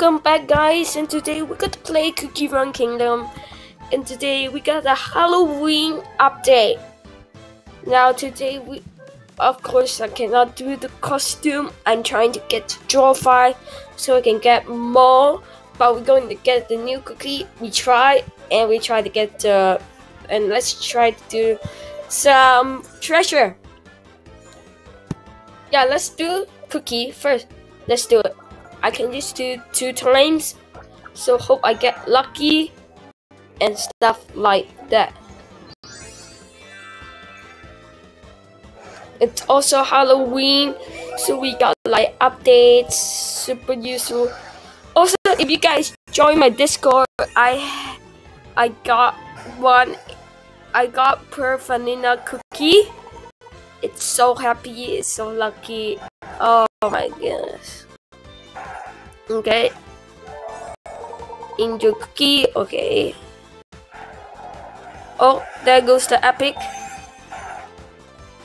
welcome back guys and today we're gonna play Cookie Run Kingdom and today we got a Halloween update. Now today we of course I cannot do the costume. I'm trying to get to draw five so I can get more but we're going to get the new cookie. We try and we try to get the and let's try to do some treasure. Yeah, let's do cookie first. Let's do it. I can just do two times. So hope I get lucky and stuff like that. It's also Halloween, so we got like updates, super useful. Also, if you guys join my Discord, I I got one. I got Pure Vanilla cookie. It's so happy. It's so lucky. Oh my goodness. Okay. Cookie. Okay. Oh, there goes the epic.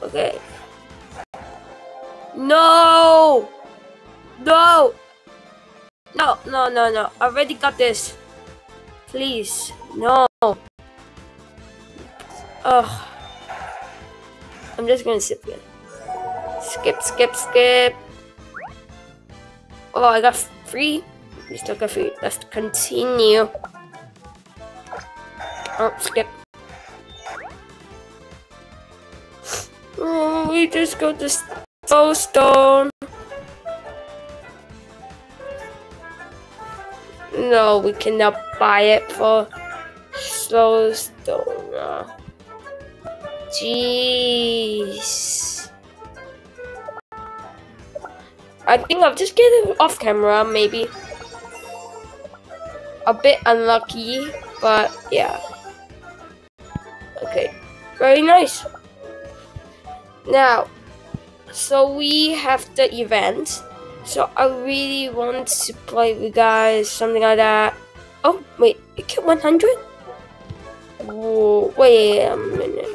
Okay. No! No! No, no, no, no. I already got this. Please. No. Oh. I'm just gonna skip it. Skip, skip, skip. Oh, I got free. We still got free. Let's continue. Oh, skip. Oh, we just got soulstone. No, we cannot buy it for soulstone. Uh, I think I'll just get it off camera, maybe. A bit unlucky, but yeah. Okay, very nice. Now, so we have the event. So I really want to play with guys, something like that. Oh, wait, it killed 100? Whoa, wait a minute.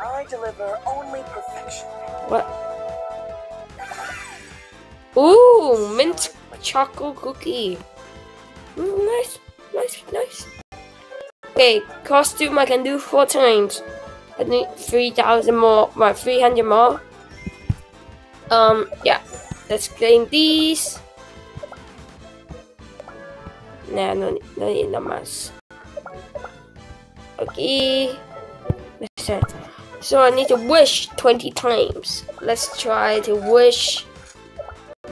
I deliver only perfection. What? Ooh, mint chocolate cookie. Mm, nice, nice, nice. Okay, costume I can do four times. I need 3,000 more, well, 300 more. Um, yeah. Let's claim these. Nah, no, no need no mask. Okay. So I need to wish 20 times. Let's try to wish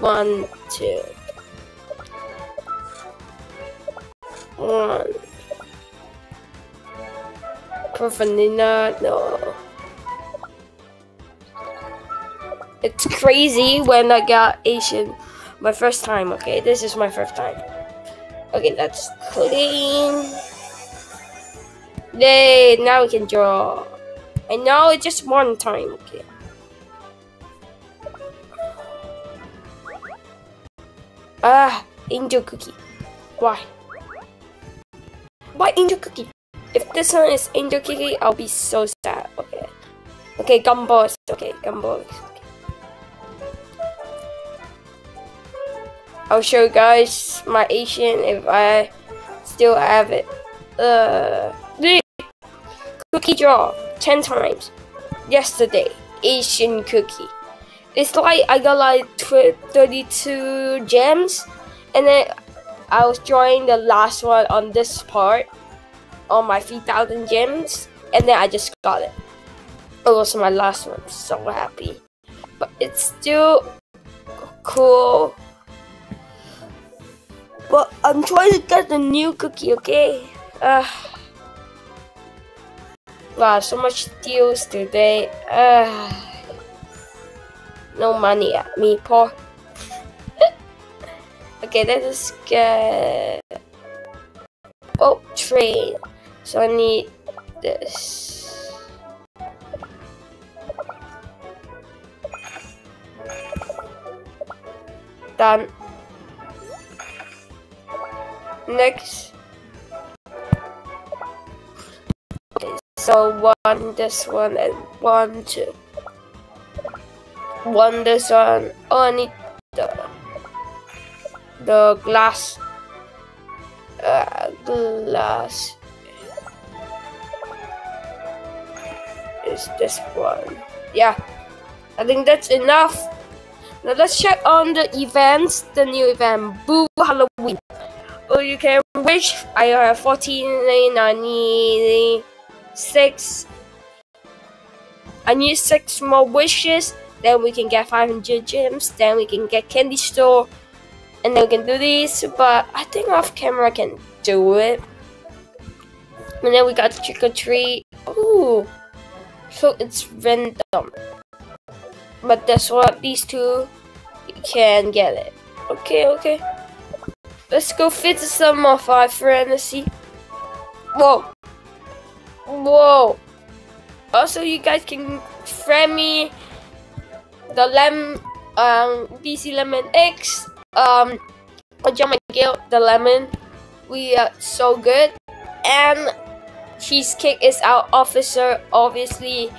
one, two. One. Vanilla, no. It's crazy when I got Asian my first time, okay? This is my first time. Okay, that's clean. Yay, now we can draw. And now it's just one time, okay. Ah, angel cookie. Why? Why angel cookie? If this one is angel cookie, I'll be so sad. Okay. Okay, gumballs. Okay, gumballs. Okay. I'll show you guys my Asian if I still have it. Uh, cookie draw 10 times. Yesterday, Asian cookie. It's like I got like 32 gems and then I was drawing the last one on this part on my 3000 gems and then I just got it. It was my last one, so happy. But it's still cool. But I'm trying to get the new cookie, okay? Uh, wow, so much deals today. Uh, no money at me, poor. okay, let's get... Oh, trade. So I need this. Done. Next. Okay, so one this one and one two. One this one. Oh, I need the. the glass uh, glass is this one. Yeah, I think that's enough. Now let's check on the events, the new event, Boo Halloween. Oh, you can wish I have 1496. I need six more wishes, then we can get 500 gems, then we can get candy store, and then we can do this, but I think off camera I can do it. And then we got trick or treat. Ooh. So it's random. But that's what these two can get it. Okay, okay. Let's go fit some of our fantasy. Whoa. Whoa. Also you guys can friend me the lem um DC Lemon X um Pajama Guild the lemon. We are so good and Cheesecake is our officer, obviously,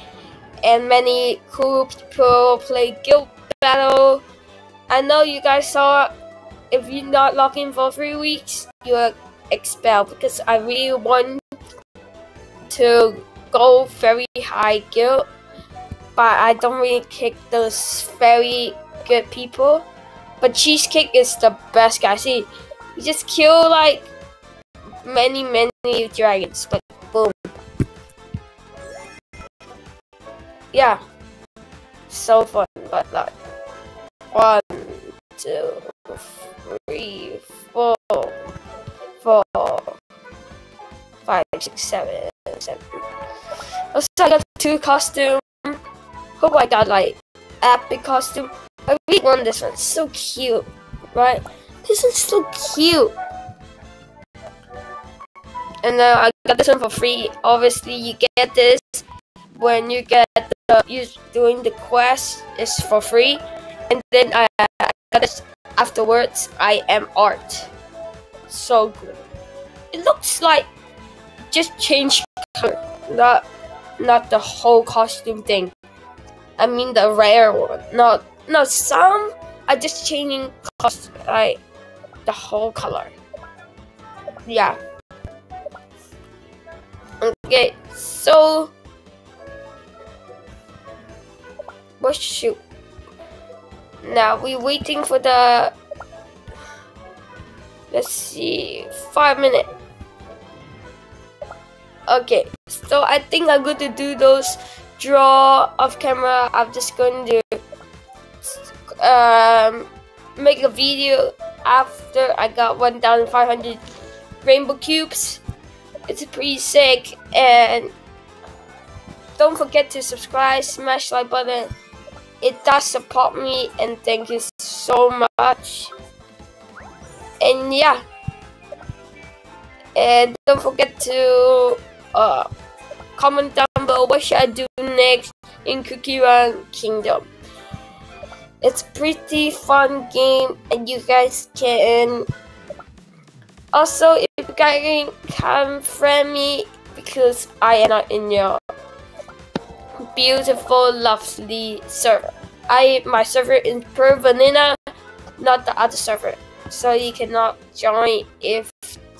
and many cool people play Guild Battle. I know you guys saw. If you're not logging for three weeks, you're expelled because I really want to go very high guild, but I don't really kick those very good people. But Cheesecake is the best guy. See, you just kill like many many dragons, but boom. Yeah. So fun, but like one, two, three, four, four, five, six, seven, seven. Also, I got two costume. Hope I got like epic costume. I really want this one. so cute, right? This one's so cute and uh, I got this one for free. Obviously, you get this when you get the you doing the quest It's for free, and then I, I got this afterwards. I am art, so good. It looks like just change color, not not the whole costume thing. I mean the rare one, not no, some. are just changing cost like the whole color. Yeah. Okay, so what shoot? Now we're waiting for the let's see five minutes. Okay, so I think I'm going to do those draw off camera. I'm just going to um, make a video after I got 1,500 rainbow cubes. It's pretty sick and don't forget to subscribe, smash like button. It does support me and thank you so much. And yeah. And don't forget to uh, comment down what should I do next in Cookie Run Kingdom. It's pretty fun game and you guys can also if you guys can friend me because I am not in your beautiful, lovely server. I my server is Pure Vanilla, not the other server. So you cannot join if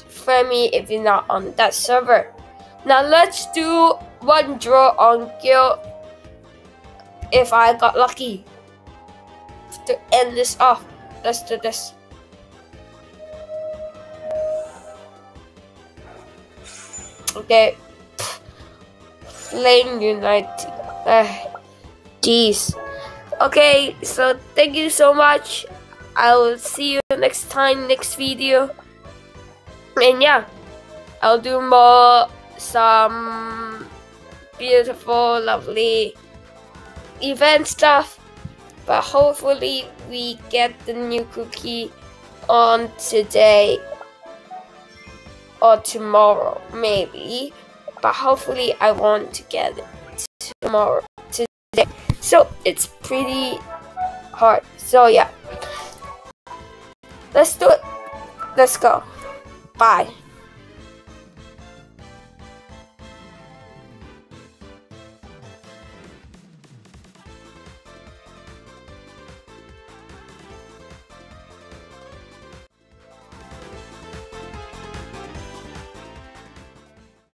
friend me if you're not on that server. Now let's do one draw on guild if I got lucky to end this off. Let's do this. Okay. Flame United. Uh, jeez. Okay, so thank you so much. I will see you next time, next video. And yeah, I'll do more some beautiful, lovely event stuff. But hopefully we get the new cookie on today or tomorrow, maybe. But hopefully, I want to get it tomorrow, today. So it's pretty hard. So yeah, let's do it. Let's go. Bye.